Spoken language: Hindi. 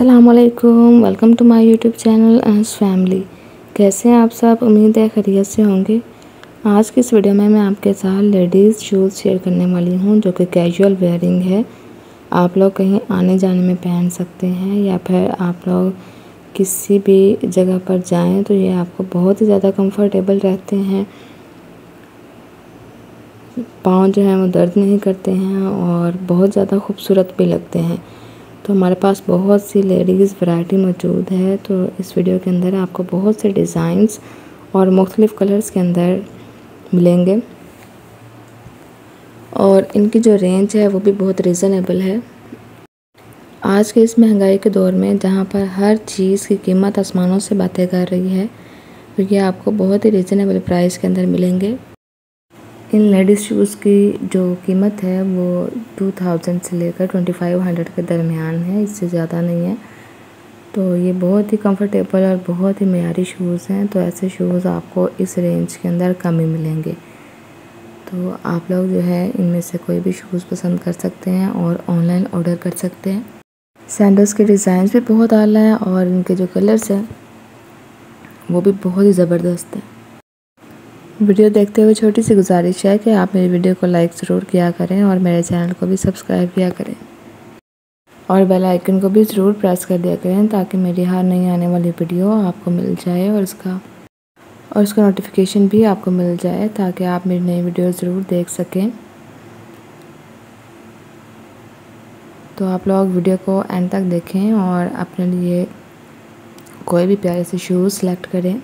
असलकुम welcome to my YouTube channel Anas family कैसे हैं आप सब? उम्मीद है खरीत से होंगे। आज की इस वीडियो में मैं आपके साथ लेडीज़ शूज़ शेयर करने वाली हूँ, जो कि कैजुअल वेयरिंग है। आप लोग कहीं आने जाने में पहन सकते हैं, या फिर आप लोग किसी भी जगह पर जाएँ तो ये आपको बहुत ही ज़्यादा कंफर्टेबल रहते हैं। पाँव जो हैं वो दर्द नहीं करते हैं और बहुत ज़्यादा खूबसूरत भी लगते हैं। तो हमारे पास बहुत सी लेडीज़ वैरायटी मौजूद है। तो इस वीडियो के अंदर आपको बहुत से डिज़ाइंस और मुख्तलिफ़ कलर्स के अंदर मिलेंगे। और इनकी जो रेंज है वो भी बहुत रिज़नेबल है। आज के इस महँगाई के दौर में जहाँ पर हर चीज़ की कीमत आसमानों से बातें कर रही है तो ये आपको बहुत ही रीज़नेबल प्राइस के अंदर मिलेंगे। इन लेडीज़ शूज़ की जो कीमत है वो टू थाउज़ेंड से लेकर ट्वेंटी फाइव हंड्रेड के दरमियान है, इससे ज़्यादा नहीं है। तो ये बहुत ही कंफर्टेबल और बहुत ही मैारी शूज़ हैं तो ऐसे शूज़ आपको इस रेंज के अंदर कम ही मिलेंगे। तो आप लोग जो है, इनमें से कोई भी शूज़ पसंद कर सकते हैं और ऑनलाइन ऑर्डर कर सकते हैं। सैंडल्स के डिज़ाइन भी बहुत आला है और इनके जो कलर्स हैं, वो भी बहुत ही ज़बरदस्त हैं। वीडियो देखते हुए छोटी सी गुजारिश है कि आप मेरी वीडियो को लाइक ज़रूर किया करें और मेरे चैनल को भी सब्सक्राइब किया करें। और बेल आइकन को भी ज़रूर प्रेस कर दिया करें ताकि मेरी हर नई आने वाली वीडियो आपको मिल जाए और उसका और उसका नोटिफिकेशन भी आपको मिल जाए ताकि आप मेरी नई वीडियो ज़रूर देख सकें। तो आप लोग वीडियो को एंड तक देखें और अपने लिए कोई भी प्यारे से शूज़ सेलेक्ट करें।